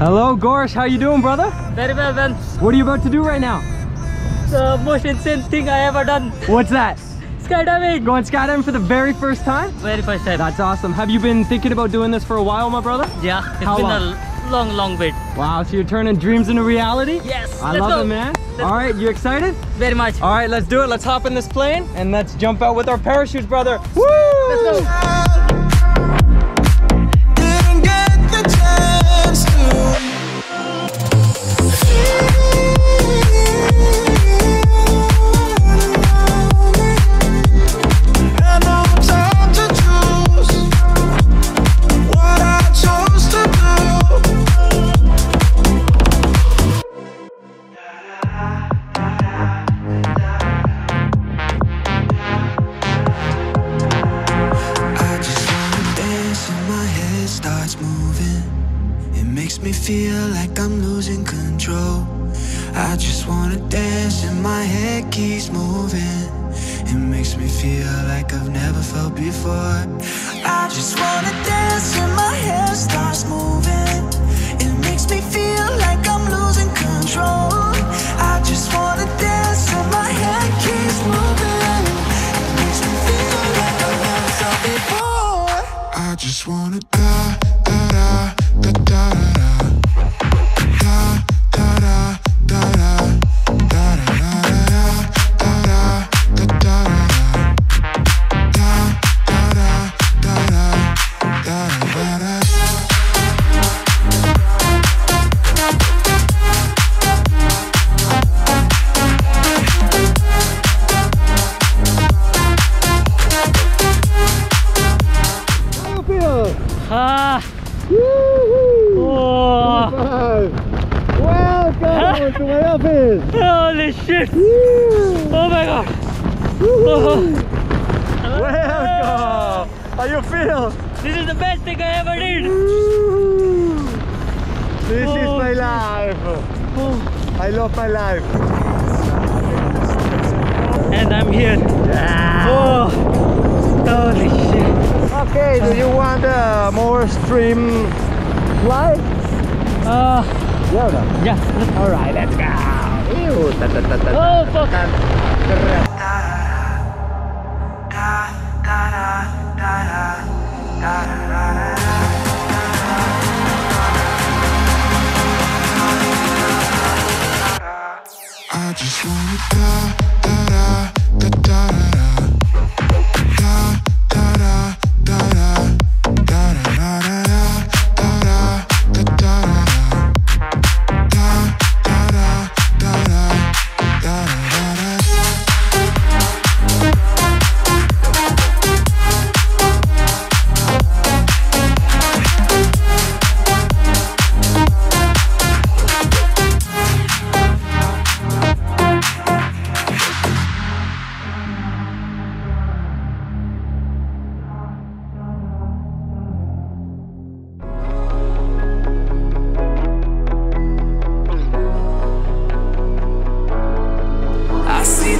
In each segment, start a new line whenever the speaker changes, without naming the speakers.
Hello, Gorsh. How you doing, brother?
Very well, man.
What are you about to do right now?
The most insane thing I ever done.
What's that?
Skydiving.
Going skydiving for the very first time?
Very first time.
That's awesome. Have you been thinking about doing this for a while, my brother?
yeah, it's
How
been
long?
a long, long wait.
Wow, so you're turning dreams into reality?
Yes.
I
let's
love
go.
it, man.
Let's
All right, you excited?
Very much.
All right, let's do it. Let's hop in this plane and let's jump out with our parachutes, brother. Woo!
Let's go.
Makes me feel like I'm losing control. I just wanna dance and my head keeps moving. It makes me feel like I've never felt before. I just wanna dance and my head starts moving. It makes me feel like I'm losing control. I just wanna dance and my head keeps moving. It makes me feel like I've never felt before. I just wanna da
Holy shit. Oh my god. Oh.
Welcome. How you feel?
This is the best thing I ever did.
This is
Oh,
my life.
Oh.
I love my life.
And I'm here. Oh. Holy shit.
Okay, do you want uh, more stream flight?
Uh,
Yeah.
yeah.
All right, let's go.
Oh, fuck.
I just wanna die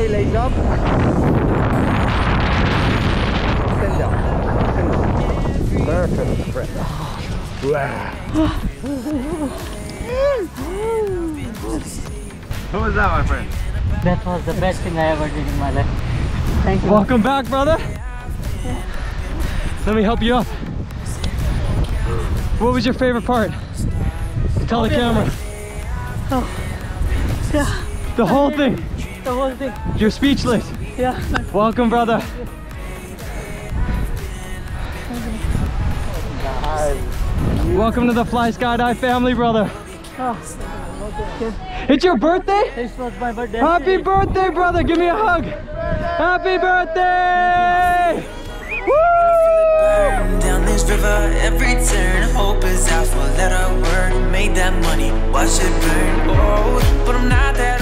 Okay, legs up. Stand down. Stand down. Perfect. Perfect. Wow. Who was that, my friend?
That was the best thing I ever did in my life. Thank you.
Welcome back, brother. Let me help you up. What was your favorite part? Tell the camera. Oh.
Yeah,
The whole thing.
The whole thing.
You're speechless.
Yeah.
Welcome, brother. Welcome to the Fly Skydive family, brother. Oh. It's your birthday?
This was my birthday.
Happy birthday, brother. Give me a hug. Happy birthday. Woo!
Down this river, every turn, hope is out for let her word.
watch it burn. Oh, but I'm not that